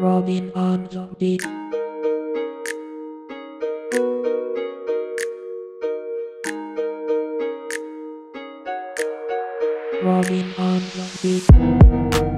Robin on the beat. Robin on the beat.